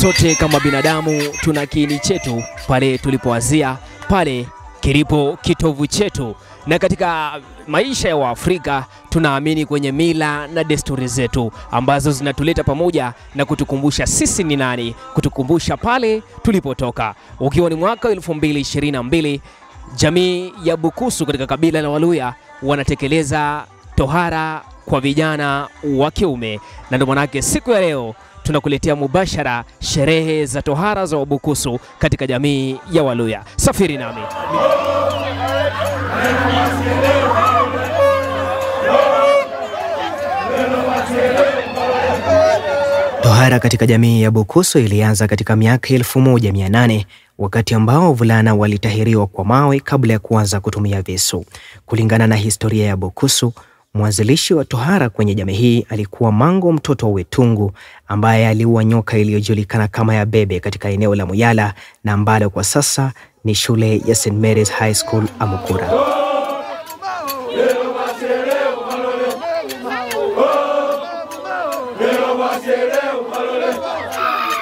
Sote kama binadamu tuna kiini chetu pale tulipoanzia, pale kilipo kitovu chetu, na katika maisha ya Waafrika tunaamini kwenye mila na desturi zetu ambazo zinatuleta pamoja na kutukumbusha sisi ni nani, kutukumbusha pale tulipotoka. Ukiwa ni mwaka 2022 jamii ya Bukusu katika kabila la Waluya wanatekeleza tohara kwa vijana wa kiume, na ndio maanake siku ya leo tunakuletea mubashara sherehe za tohara za Wabukusu katika jamii ya Waluya. Safiri nami. Tohara katika jamii ya Bukusu ilianza katika miaka 1800 wakati ambao wavulana walitahiriwa kwa mawe kabla ya kuanza kutumia visu. Kulingana na historia ya Bukusu, mwanzilishi wa tohara kwenye jamii hii alikuwa Mango mtoto wa Wetungu ambaye aliua nyoka iliyojulikana kama ya Bebe katika eneo la Muyala na ambalo kwa sasa ni shule ya St Mary's High School Amukura.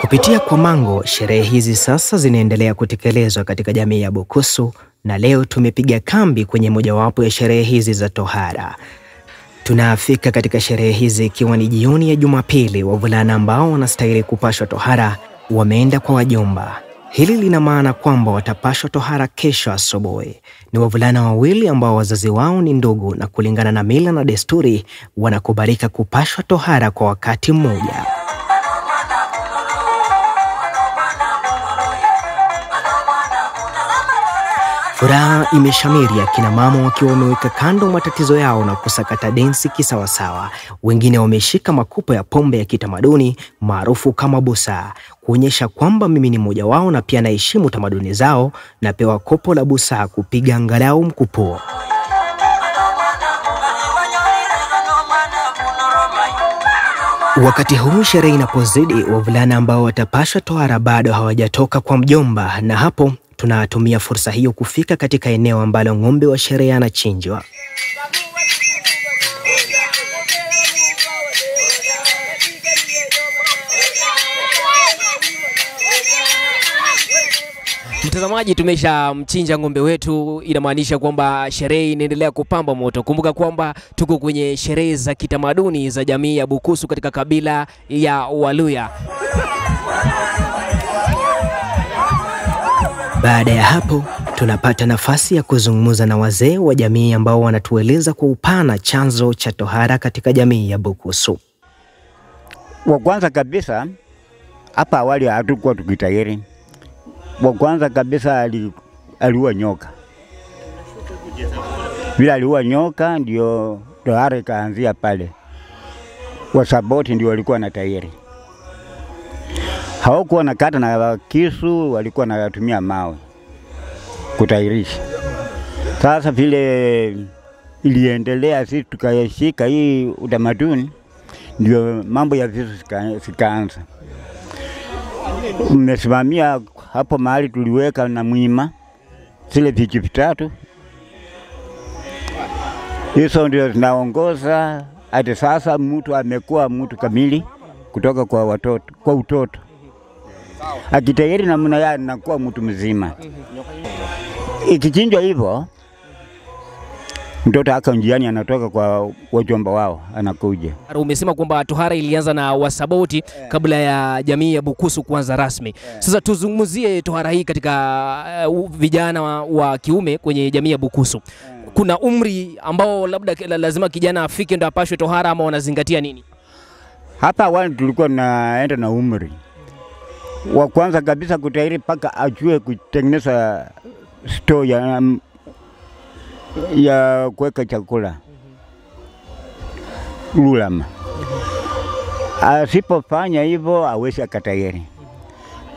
Kupitia kwa Mango, sherehe hizi sasa zinaendelea kutekelezwa katika jamii ya Bukusu na leo tumepiga kambi kwenye mojawapo ya sherehe hizi za tohara. Tunaafika katika sherehe hizi ikiwa ni jioni ya Jumapili. Wavulana ambao wanastahili kupashwa tohara wameenda kwa wajomba. Hili lina maana kwamba watapashwa tohara kesho asubuhi. Ni wavulana wawili ambao wazazi wao ni ndugu, na kulingana na mila na desturi wanakubalika kupashwa tohara kwa wakati mmoja. Furaha imeshamiri, akina mama wakiwa wameweka kando matatizo yao na kusakata densi kisawasawa. Wengine wameshika makupa ya pombe ya kitamaduni maarufu kama busaa, kuonyesha kwamba mimi ni mmoja wao na pia naheshimu tamaduni zao. Napewa kopo la busaa kupiga angalau mkupuo. Wakati huu sherehe inapozidi, wavulana ambao watapashwa tohara bado hawajatoka kwa mjomba, na hapo tunatumia fursa hiyo kufika katika eneo ambalo ng'ombe wa sherehe anachinjwa. Mtazamaji, tumesha mchinja ng'ombe wetu, inamaanisha kwamba sherehe inaendelea kupamba moto. Kumbuka kwamba tuko kwenye sherehe za kitamaduni za jamii ya Bukusu katika kabila ya Waluya. Baada ya hapo tunapata nafasi ya kuzungumza na wazee wa jamii ambao wanatueleza kwa upana chanzo cha tohara katika jamii ya Bukusu. Wa kwanza kabisa, hapa awali hatukuwa tukitayari. Wa kwanza kabisa ali, aliua nyoka. Vile aliua nyoka, ndio tohara ikaanzia pale. Wasaboti ndio walikuwa na tahiri, hawakuwa na kata na kisu, walikuwa natumia mawe kutairisha. Sasa vile iliendelea, sisi tukashika hii utamaduni, ndio mambo ya visu sikaanza. Mmesimamia hapo mahali tuliweka na mwima zile viji vitatu, hizo ndio zinaongoza hadi sasa. Mtu amekuwa mtu kamili kutoka kwa watoto, kwa utoto akitahiri namna ya nakuwa mtu mzima. Ikichinjwa hivyo, mtoto aka njiani anatoka kwa wajomba wao anakuja. Umesema kwamba tohara ilianza na Wasaboti kabla ya jamii ya Bukusu kuanza rasmi. Sasa tuzungumzie tohara hii katika uh, vijana wa, wa kiume kwenye jamii ya Bukusu. Kuna umri ambao labda lazima kijana afike ndo apashwe tohara ama wanazingatia nini? Hapa awali tulikuwa naenda na umri wa kwanza kabisa kutairi mpaka ajue kutengeneza store ya, ya kuweka chakula lulama. Asipofanya hivyo awezi akatairi.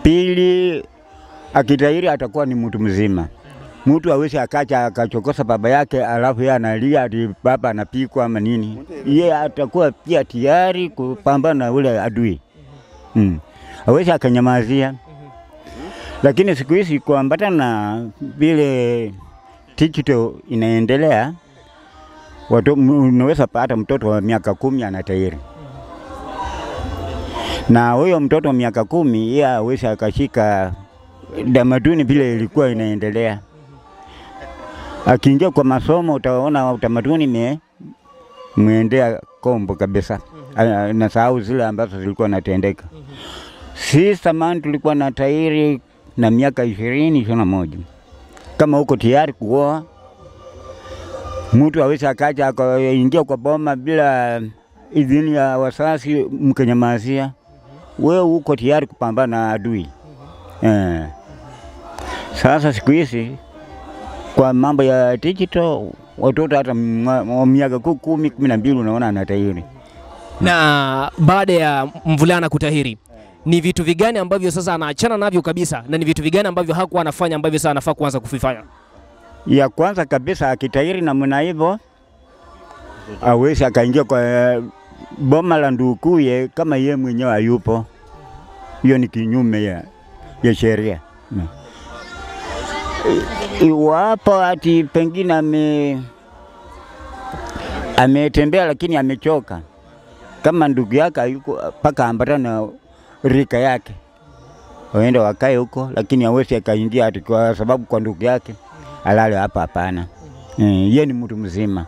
Pili, akitairi atakuwa ni mtu mzima. Mtu awezi akacha akachokosa baba yake, alafu yeye analia ati baba anapikwa ama nini. Yeye atakuwa pia tayari kupambana na ule adui mm. Awezi akanyamazia. Lakini siku hizi kuambatana na vile digital inaendelea, watu unaweza pata mtoto wa miaka kumi ana tairi na huyo mtoto wa miaka kumi yeye awezi akashika tamaduni vile ilikuwa inaendelea. Akiingia kwa masomo, utaona utamaduni ni mwendea kombo kabisa, nasahau zile ambazo zilikuwa natendeka. Si samani tulikuwa na tairi na miaka ishirini ishirini na moja kama huko tayari kuoa mtu aweza akaja akaingia kwa boma bila idhini ya wasasi mkenyamazia, wewe uko tayari kupambana na adui eh. Sasa siku hizi kwa mambo ya digital, watoto hata miaka ku- kumi kumi na mbili unaona anatahiri. Na baada ya mvulana kutahiri, ni vitu vigani ambavyo sasa anaachana navyo kabisa, na ni vitu vigani ambavyo hakuwa anafanya ambavyo sasa anafaa kuanza kuvifanya? Ya kwanza kabisa akitairi namna hivyo, awezi akaingia kwa boma la ndukuye kama ye mwenyewe hayupo. Hiyo ni kinyume ya, ya sheria. Iwapo ati pengine ame ametembea lakini amechoka, kama ndugu yake hayuko mpaka ambatana na rika yake, waenda wakae huko, lakini hawezi akaingia ati kwa sababu kwa ndugu yake alale hapa, hapana. Mm, Yeye ni mtu mzima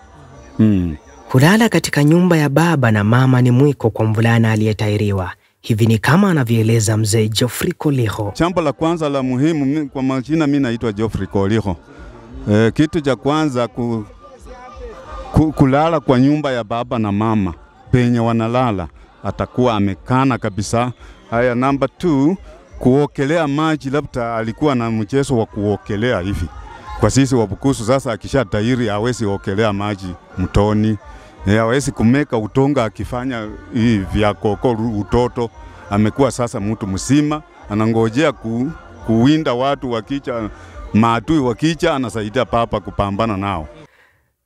mm. Kulala katika nyumba ya baba na mama ni mwiko kwa mvulana aliyetairiwa. Hivi ni kama anavyoeleza mzee Geoffrey Koliho. Jambo la kwanza la muhimu, kwa majina mi naitwa Geoffrey Koliho. E, kitu cha kwanza ku, ku, kulala kwa nyumba ya baba na mama penye wanalala atakuwa amekana kabisa. Haya, namba two, kuokelea maji, labda alikuwa na mchezo wa kuokelea hivi. Kwa sisi Wabukusu sasa, akisha tairi hawezi okelea maji mtoni, Eh, hawezi kumeka utonga akifanya hii vya koko utoto. Amekuwa sasa mtu mzima, anangojea ku, kuwinda watu wakicha, maadui wakicha, anasaidia papa kupambana nao.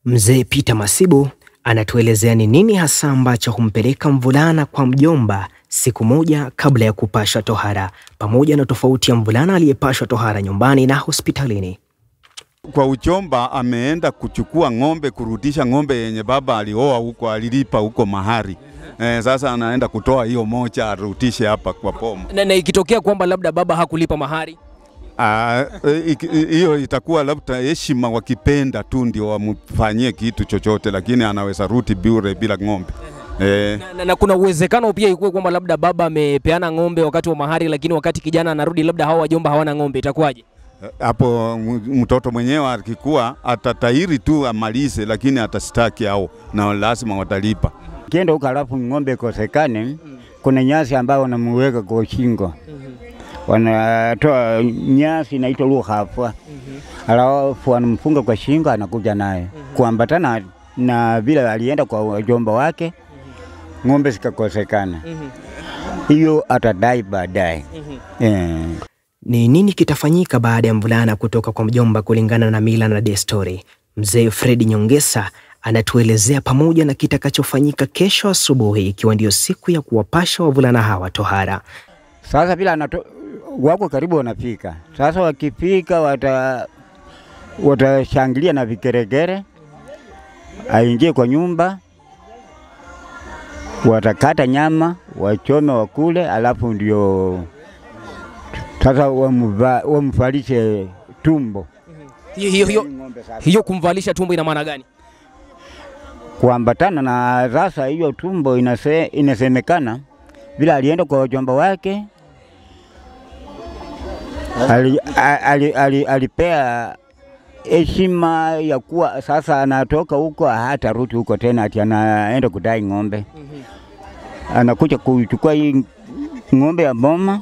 Mzee Peter Masibu anatuelezea ni nini hasa ambacho humpeleka mvulana kwa mjomba siku moja kabla ya kupashwa tohara, pamoja na tofauti ya mvulana aliyepashwa tohara nyumbani na hospitalini. kwa uchomba ameenda kuchukua ng'ombe, kurudisha ng'ombe yenye baba alioa huko, alilipa huko mahari. Eh, sasa anaenda kutoa hiyo moja arudishe hapa kwa poma. Na, na ikitokea kwamba labda baba hakulipa mahari, Ah, eh, hiyo itakuwa labda heshima, wakipenda tu ndio wamfanyie kitu chochote, lakini anaweza ruti bure bila ng'ombe eh. na, na, na kuna uwezekano pia ikuwe kwamba labda baba amepeana ng'ombe wakati wa mahari, lakini wakati kijana anarudi labda hao wajomba hawana ng'ombe, itakuwaje? hapo mtoto mwenyewe akikuwa atatairi tu amalize, lakini atastaki hao na lazima watalipa. Kienda huko alafu ng'ombe kosekane, kuna nyasi ambayo wanamuweka kwa shingo, wanatoa nyasi inaitwa luhafwa, alafu wanamfunga kwa shingo, anakuja naye. Kuambatana na vile alienda kwa wajomba wake, ng'ombe zikakosekana, hiyo mm -hmm. atadai baadaye mm -hmm. yeah. Ni nini kitafanyika baada ya mvulana kutoka kwa mjomba kulingana na mila na desturi? Mzee Fredi Nyongesa anatuelezea pamoja na kitakachofanyika kesho asubuhi, ikiwa ndiyo siku ya kuwapasha wavulana hawa tohara. Sasa pila anato, wako karibu wanafika. Sasa wakifika wata watashangilia na vigeregere, aingie kwa nyumba, watakata nyama, wachome, wakule, alafu ndio sasa wamva- wamvalishe tumbo Hiyo, hiyo, hiyo, hiyo kumvalisha tumbo ina maana gani? kuambatana na sasa hiyo tumbo inase, inasemekana vile alienda kwa wajomba wake ali, ali, ali, ali, alipea heshima ya kuwa sasa anatoka huko hatarudi huko tena, ati anaenda kudai ng'ombe. Anakuja kuchukua hii ng'ombe ya boma,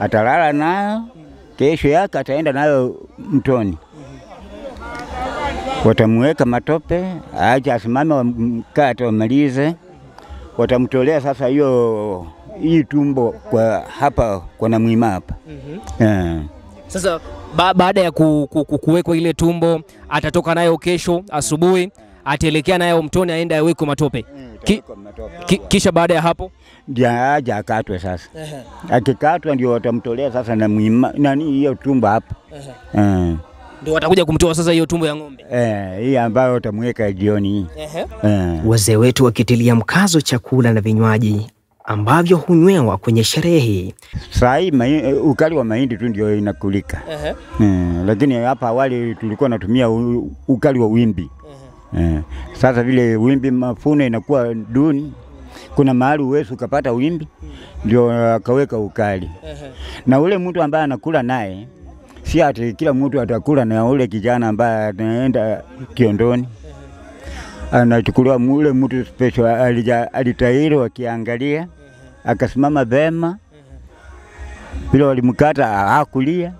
atalala nayo, kesho yake ataenda nayo mtoni watamweka matope, aje asimame, wamkate, wamalize. Watamtolea sasa hiyo hii tumbo kwa hapa kwa namwima hapa mm -hmm. yeah. Sasa ba, baada ya ku, ku, ku, kuwekwa ile tumbo atatoka nayo kesho asubuhi ataelekea nayo mtoni aende awekwe matope. Ki, ki, kisha baada ya hapo? Ndio aje akatwe sasa. Akikatwa ndio watamtolea sasa na mwima nani hiyo tumbo hapo eh, ndio watakuja kumtoa sasa hiyo tumbo ya ng'ombe. eh, hii ambayo utamweka jioni hii. Eh. Wazee wetu wakitilia mkazo chakula na vinywaji ambavyo hunywewa kwenye sherehe. Saa hii ukali wa mahindi tu ndio inakulika uh -huh. eh, lakini hapa awali tulikuwa natumia ukali wa wimbi uh -huh. eh. Sasa vile wimbi mafuno inakuwa duni, kuna mahali uwezi ukapata wimbi, ndio akaweka ukali na ule mtu ambaye anakula naye si ati kila mtu atakula na ule kijana ambaye anaenda Kiondoni anachukuliwa ule mtu special alija- alitairi wakiangalia akasimama vema. Bila walimkata hakulia.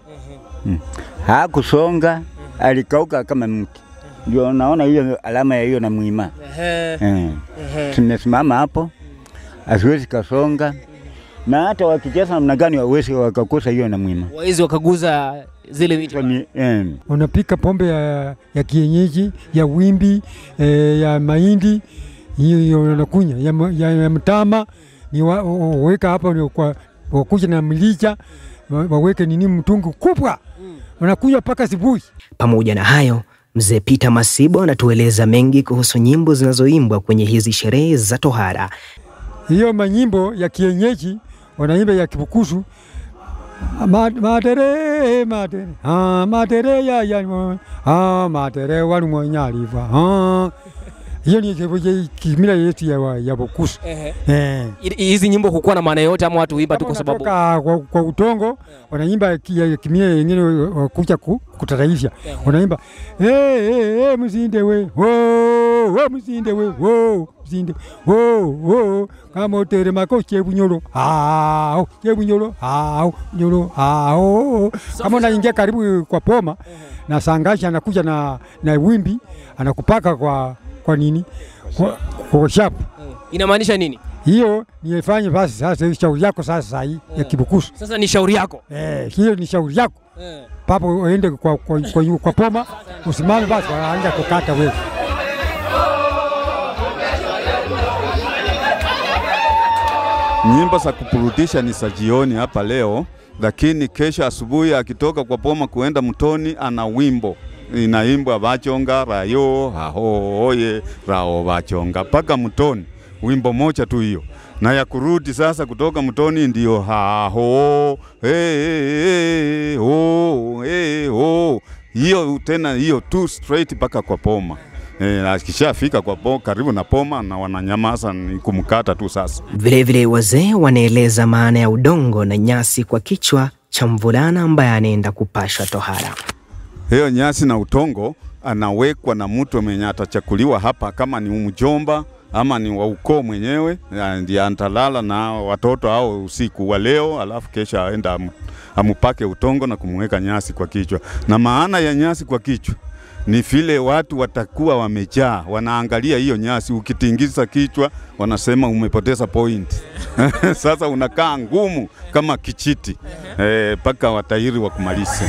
Mm. hakusonga. Alikauka kama mti. Ndio naona hiyo alama ya hiyo na mwima. Simesimama tumesimama hapo. Asiwezi kasonga na hata wakicheza namna gani wawezi wakakosa hiyo na mwima. Wawezi wakaguza zile eh. unapika pombe ya, ya kienyeji ya wimbi eh, ya mahindi. Hiyo hiyo unakunya ya, ya, ya mtama ni wa, wa- waweka hapa ni kwa wakuja na mlicha waweke nini mtungi kubwa wanakunywa mpaka asubuhi. Pamoja na hayo, mzee Peter Masibo anatueleza mengi kuhusu nyimbo zinazoimbwa kwenye hizi sherehe za tohara. hiyo manyimbo ya kienyeji wanaimba ya Kibukusu madere matere matere ah, matere ya ya ah, matere walumonyaliva ah. Hiyo ni kimila yetu ya, wa- ya Bukusu. Eh. Hi- Hizi nyimbo hukuwa na maana yote ama watu huimba tu kwa sababu? kwa, kwa utongo wanaimba ki- ya kimila yengine wakuja ku, yeah. wanaimba hey, hey, hey, msinde we wo wo msinde we wo msinde wo wo kama utere mako chebunyolo ao chebunyolo ao nyolo ao kama unaingia karibu kwa poma na sangasha anakuja na, na wimbi anakupaka kwa kwa nini kwa, kwa Eh. inamaanisha nini? hiyo niifanye basi sasa, hiyo shauri yako sasa hii ya Kibukusu Sasa ni shauri yako. eh, hiyo ni shauri yako papo, uende kwa, kwa, kwa, kwa poma usimame basi, waanza kukata wewe. Nyimbo za kuburudisha ni za jioni hapa leo, lakini kesho asubuhi akitoka kwa poma kuenda mtoni, ana wimbo inaimbwa vachonga rayo hahoye rao vachonga mpaka mtoni, wimbo mocha tu hiyo na ya kurudi sasa kutoka mtoni ndio haho hey, oh, hey, oh. Hiyo tena hiyo tu straight mpaka kwa poma. E, akishafika kwa po, karibu na poma na wananyamaza ni kumkata tu sasa. Vilevile wazee wanaeleza maana ya udongo na nyasi kwa kichwa cha mvulana ambaye anaenda kupashwa tohara. Hiyo nyasi na utongo anawekwa na mtu mwenye atachakuliwa hapa, kama ni mjomba ama ni wa ukoo mwenyewe, ndiye atalala na watoto hao usiku wa leo, alafu kesha aenda amupake utongo na kumweka nyasi kwa kichwa. Na maana ya nyasi kwa kichwa ni vile watu watakuwa wamejaa, wanaangalia hiyo nyasi, ukitingiza kichwa wanasema umepoteza point. Sasa unakaa ngumu kama kichiti mpaka e, watairi wakumalize.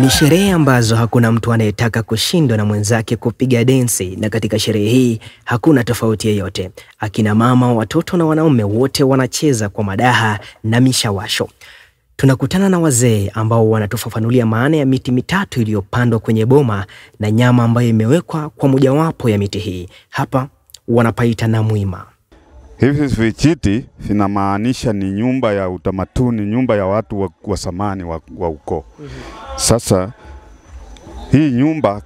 Ni sherehe ambazo hakuna mtu anayetaka kushindwa na mwenzake kupiga densi, na katika sherehe hii hakuna tofauti yeyote. Akina mama, watoto na wanaume wote wanacheza kwa madaha na mishawasho. Tunakutana na wazee ambao wanatufafanulia maana ya miti mitatu iliyopandwa kwenye boma na nyama ambayo imewekwa kwa mojawapo ya miti hii. Hapa wanapaita na mwima. Hivi vijiti vinamaanisha ni nyumba ya utamaduni, nyumba ya watu wa, wa samani wa, wa ukoo. Sasa hii nyumba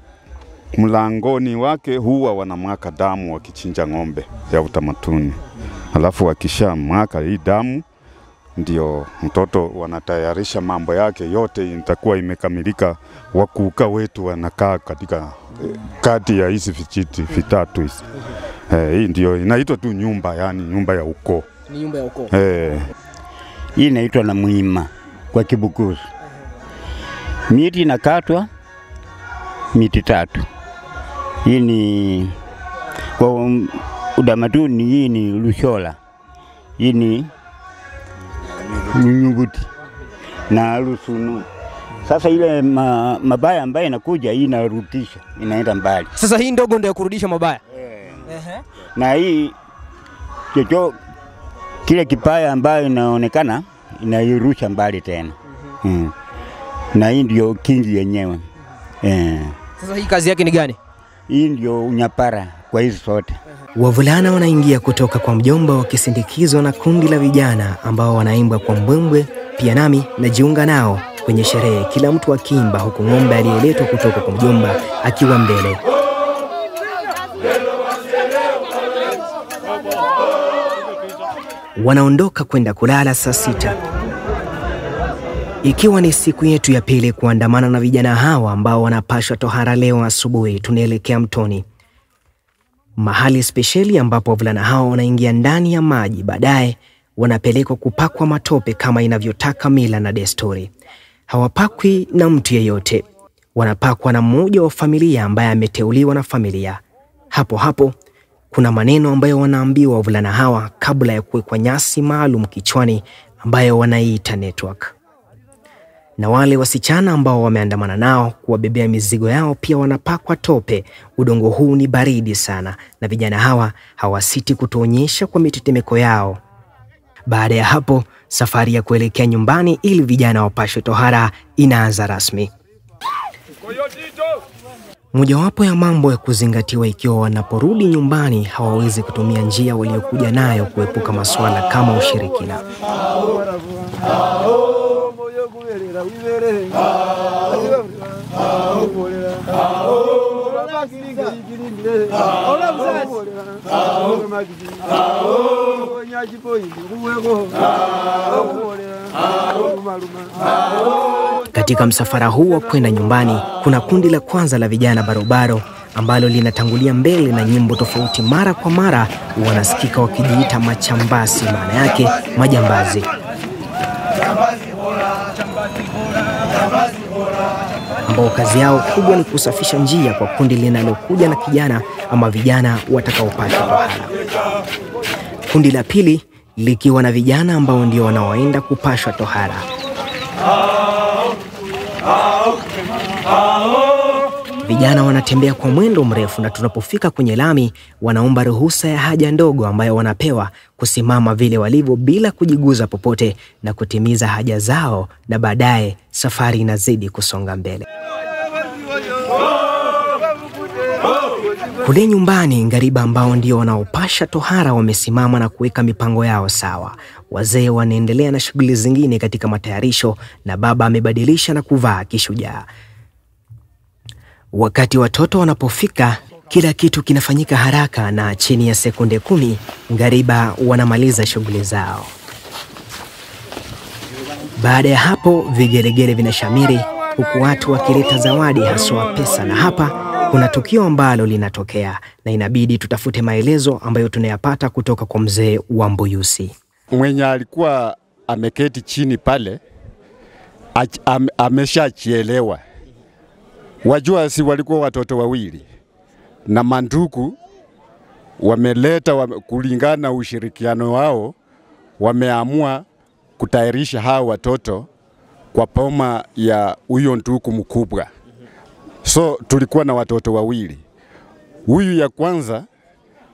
mlangoni wake huwa wanamwaka damu wakichinja ng'ombe ya utamaduni, alafu wakisha mwaka hii damu ndio mtoto wanatayarisha mambo yake yote, itakuwa imekamilika. Wakuka wetu wanakaa katika eh, kati ya hizi vijiti vitatu hizi. Eh, hii ndio inaitwa tu nyumba, yani nyumba ya ukoo. Ni nyumba ya ukoo. Eh, Hii inaitwa na mwima kwa Kibukusu. Miti inakatwa miti tatu. Hii ni kwa udamaduni, hii ni lushola, hii ni nyunguti na rusunu. Sasa ile ma, mabaya ambayo inakuja hii inarudisha, inaenda mbali, Sasa hii ndogo ndio ya kurudisha mabaya. Na hii chocho kile kipaya ambayo inaonekana inairusha mbali tena mm. -hmm. mm. na hii ndio kingi yenyewe eh. Sasa hii kazi yake ni gani? Hii ndio unyapara kwa hizi sote Wavulana wanaingia kutoka kwa mjomba wakisindikizwa na kundi la vijana ambao wanaimba kwa mbwembwe. Pia nami najiunga nao kwenye sherehe, kila mtu akiimba, huku ng'ombe aliyeletwa kutoka kwa mjomba akiwa mbele. Wanaondoka kwenda kulala saa sita ikiwa ni siku yetu ya pili kuandamana na vijana hawa ambao wanapashwa tohara. Leo asubuhi tunaelekea mtoni mahali spesheli ambapo wavulana hao wanaingia ndani ya maji, baadaye wanapelekwa kupakwa matope kama inavyotaka mila na desturi. Hawapakwi na mtu yeyote, wanapakwa na mmoja wa familia ambaye ameteuliwa na familia. Hapo hapo kuna maneno ambayo wanaambiwa wavulana hawa kabla ya kuwekwa nyasi maalum kichwani ambayo wanaiita network na wale wasichana ambao wameandamana nao kuwabebea mizigo yao pia wanapakwa tope. Udongo huu ni baridi sana, na vijana hawa hawasiti kutuonyesha kwa mitetemeko yao. Baada ya hapo, safari ya kuelekea nyumbani ili vijana wapashwe tohara inaanza rasmi. Mojawapo ya mambo ya kuzingatiwa ikiwa wanaporudi nyumbani hawawezi kutumia njia waliokuja nayo kuepuka masuala kama ushirikina. Katika msafara huu wa kwenda nyumbani, kuna kundi la kwanza la vijana barobaro ambalo linatangulia mbele na nyimbo tofauti. Mara kwa mara wanasikika wakijiita machambasi, maana yake majambazi, ambao kazi yao kubwa ni kusafisha njia kwa kundi linalokuja na kijana ama vijana watakaopata tohara. Kundi la pili likiwa na vijana ambao ndio wanaoenda kupashwa tohara. Vijana wanatembea kwa mwendo mrefu na tunapofika kwenye lami wanaomba ruhusa ya haja ndogo ambayo wanapewa kusimama vile walivyo bila kujiguza popote na kutimiza haja zao, na baadaye safari inazidi kusonga mbele. Kule nyumbani, ngariba ambao ndio wanaopasha tohara wamesimama na kuweka mipango yao sawa. Wazee wanaendelea na shughuli zingine katika matayarisho, na baba amebadilisha na kuvaa kishujaa. Wakati watoto wanapofika, kila kitu kinafanyika haraka na chini ya sekunde kumi ngariba wanamaliza shughuli zao. Baada ya hapo, vigelegele vinashamiri huku watu wakileta zawadi, haswa pesa, na hapa kuna tukio ambalo linatokea na inabidi tutafute maelezo ambayo tunayapata kutoka kwa mzee wa Mbuyusi. mwenye alikuwa ameketi chini pale am, ameshachielewa. Wajua, si walikuwa watoto wawili na manduku wameleta wame, kulingana na ushirikiano wao wameamua kutayarisha hao watoto kwa poma ya huyo nduku mkubwa. So tulikuwa na watoto wawili. Huyu ya kwanza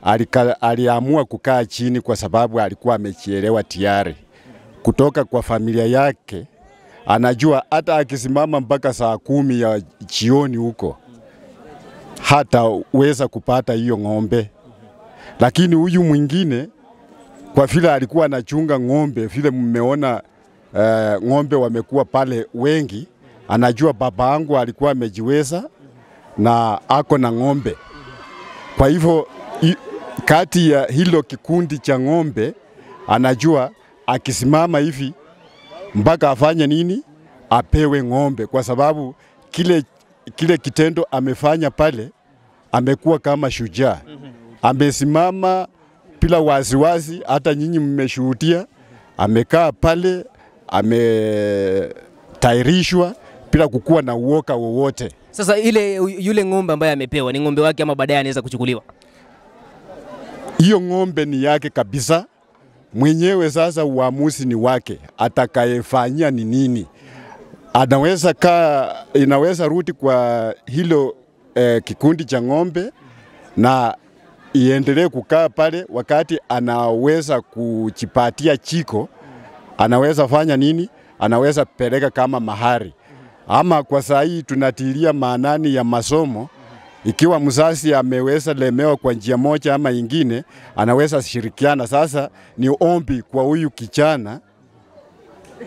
alika, aliamua kukaa chini kwa sababu alikuwa amechielewa tayari kutoka kwa familia yake. Anajua hata akisimama mpaka saa kumi ya jioni huko hataweza kupata hiyo ng'ombe, lakini huyu mwingine kwa vile alikuwa anachunga ng'ombe, vile mmeona uh, ng'ombe wamekuwa pale wengi, anajua baba yangu alikuwa amejiweza na ako na ng'ombe. Kwa hivyo kati ya hilo kikundi cha ng'ombe anajua akisimama hivi mpaka afanye nini, apewe ng'ombe, kwa sababu kile, kile kitendo amefanya pale, amekuwa kama shujaa, amesimama bila wasiwasi. Hata nyinyi mmeshuhudia, amekaa pale, ametayarishwa bila kukuwa na uoka wowote. Sasa ile yule ng'ombe ambaye amepewa ni ng'ombe wake ama baadaye anaweza kuchukuliwa? hiyo ng'ombe ni yake kabisa mwenyewe. Sasa uamuzi ni wake, atakayefanyia ni nini. anaweza kaa, inaweza rudi kwa hilo eh, kikundi cha ng'ombe na iendelee kukaa pale, wakati anaweza kujipatia chiko, anaweza fanya nini? Anaweza peleka kama mahari, ama kwa saa hii tunatilia maanani ya masomo. Ikiwa mzazi ameweza lemewa kwa njia moja ama ingine, anaweza shirikiana. Sasa ni ombi kwa huyu kijana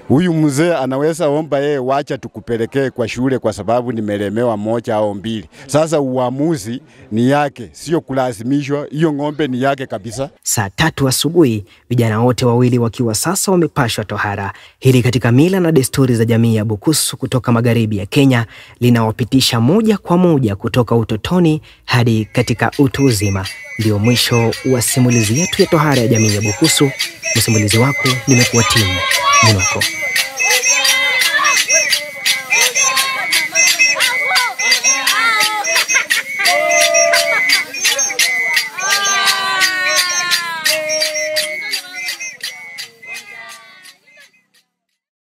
huyu mzee anaweza omba yeye, wacha tukupelekee kwa shule kwa sababu nimelemewa moja au mbili. Sasa uamuzi ni yake, sio kulazimishwa. Hiyo ng'ombe ni yake kabisa. Saa tatu asubuhi, vijana wote wawili wakiwa sasa wamepashwa tohara. Hili katika mila na desturi za jamii ya Bukusu kutoka magharibi ya Kenya linawapitisha moja kwa moja kutoka utotoni hadi katika utu uzima. Ndio mwisho wa simulizi yetu ya tohara ya jamii ya Bukusu. Msimulizi wako nimekuwa timu Munoko. México.